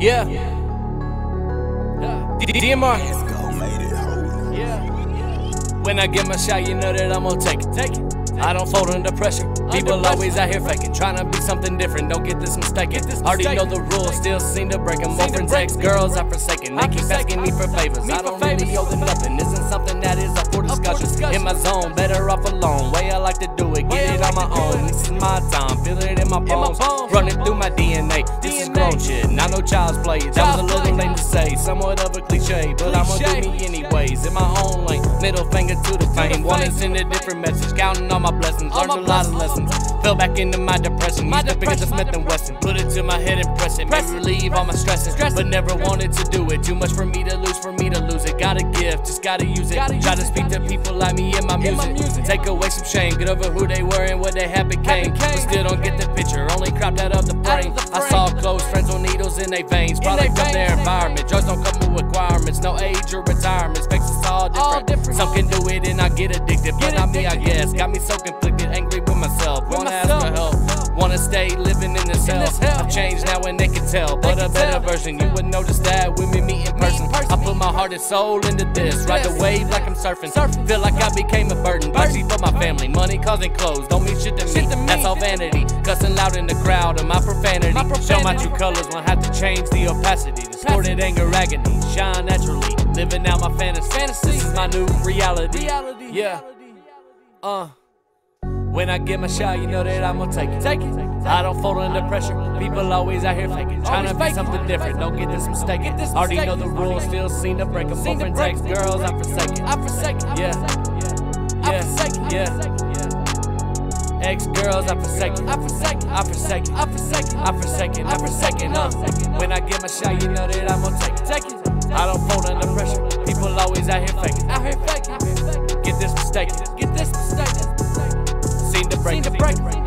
Yeah. DMR. Yeah. When I get my shot, you know that I'm gonna take it. Take it. I don't fold under pressure. People always out here faking, trying to be something different. Don't get this mistaken. Already know the rules, still seem to break them. More friends, ex girls I forsaken. They keep asking me for favors. I don't really owe them nothing. Isn't something that is up for discussion. In my zone, better off alone. Way I like to do it, get it on my own. This is my time, feel it in my bones. Running through my DNA. This is grown shit, not no child's play. That was a little lame to say, somewhat of a cliche, but I'ma do me anyways. In my own lane, middle finger to the fame. Wanna send a different message, counting all my blessings. Learned a lot of lessons. Fell back into my depression. My pick up Smith and Wesson. Put it to my head and press it. Me relieve all my stressing. But never wanted to do it. Too much for me to lose, for me to lose it. Got a gift, just gotta use it. Try to speak to people like me in my music. Take away some shame. Get over who they were and what they had became. But still don't get the picture. Only cropped out of the brain. I saw close friends with needles in their veins. Product of their environment. Drugs don't come with requirements. No age or retirements. Makes us all different. Some can do it and I get addicted. But not me, I guess. Got me so conflicted, angry with myself. Wanna ask for help. Wanna stay living in this hell. I've changed now and they can tell. But a better version. You would notice that when we meet in person. My heart and soul into this. Ride the wave like I'm surfing. Feel like I became a burden. Bugsy for my family. Money causing clothes. Don't mean shit to me. That's all vanity. Cussing loud in the crowd and my profanity. Show my true colors. Won't have to change the opacity. Distorted anger, agony. Shine naturally. Living out my fantasy. This is my new reality. Yeah. Uh. When I get my shot, you know that I'm gonna take it. Take it. I don't fold under pressure. People always out here faking, trying to be something different. Don't get this mistaken. Already know the rules, still seem to break them. Boyfriend text girls, I forsake it. I forsake it. Yeah. Yeah. Yeah. Ex girls, I forsake it. I forsake it. I forsake it. I forsake it. I forsake it. I forsake it. Uh. When I get my shot, you know that I'm gonna take it. Take it. I don't fold under pressure. People always out here faking. Out here faking. Get this mistaken break.